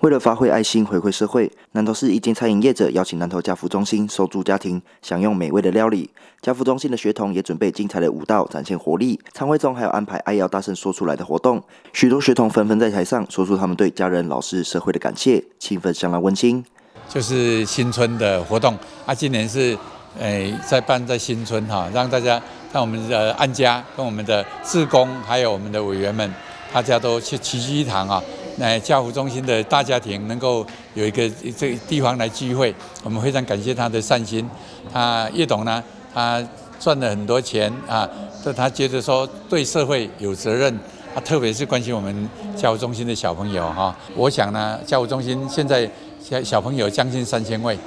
为了发挥爱心回馈社会，南投市一间餐饮业者邀请南投家福中心收租家庭享用美味的料理。家福中心的学童也准备精彩的舞蹈展现活力。餐会中还有安排爱要大声说出来的活动，许多学童纷纷在台上说出他们对家人、老师、社会的感谢，气氛相当温馨。就是新春的活动啊，今年是诶在办在新春哈，让大家让我们的安家跟我们的志工还有我们的委员们，大家都去齐聚一堂啊。那家福中心的大家庭能够有一个这地方来聚会，我们非常感谢他的善心。他叶董呢，他赚了很多钱啊，但他觉得说对社会有责任，他特别是关心我们家福中心的小朋友哈。我想呢，家福中心现在小小朋友将近三千位，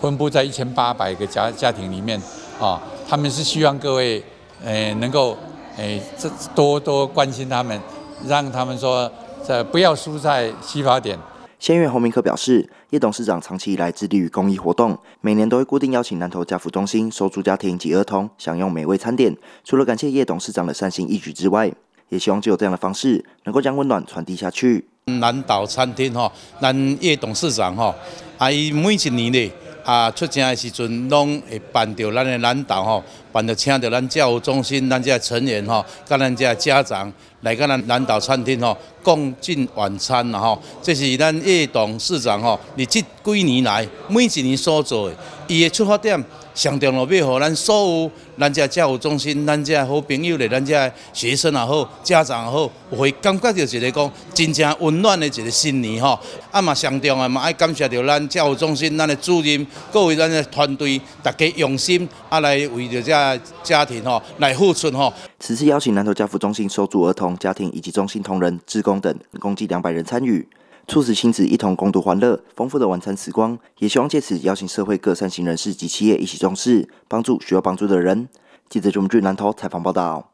分布在一千八百个家家庭里面啊，他们是希望各位诶能够诶这多多关心他们，让他们说。呃，不要输在西法点。县院洪明科表示，叶董事长长期以来致力于公益活动，每年都会固定邀请南投家福中心收租家庭及儿童享用美味餐点。除了感谢叶董事长的善心义举之外，也希望只有这样的方式，能够将温暖传递下去。南岛餐厅哈，咱叶董事长哈，啊，伊每一年呢。啊，出城的时阵，拢会办到咱的南岛吼，办着请着咱教育中心咱这成员吼，甲咱这家长来甲咱南岛餐厅吼，共进晚餐啦吼。这是咱叶董事长吼，你这几年来每一年所做的，伊的出发点。上重要要互咱所有咱遮教育中心、咱遮好朋友咧、咱遮学生也好、家长也好，会感觉到一个讲真正温暖的一个新年吼。啊嘛上重要嘛爱感谢着咱教育中心咱的主任，各位咱的团队，大家用心啊来为着家庭哦来付出哦。此次邀请南投家福中心收住儿童家庭以及中心同仁、职工等共计两百人参与。促使亲子一同共度欢乐、丰富的晚餐时光，也希望借此邀请社会各善行人士及企业一起重视，帮助需要帮助的人。记者钟俊南投采访报道。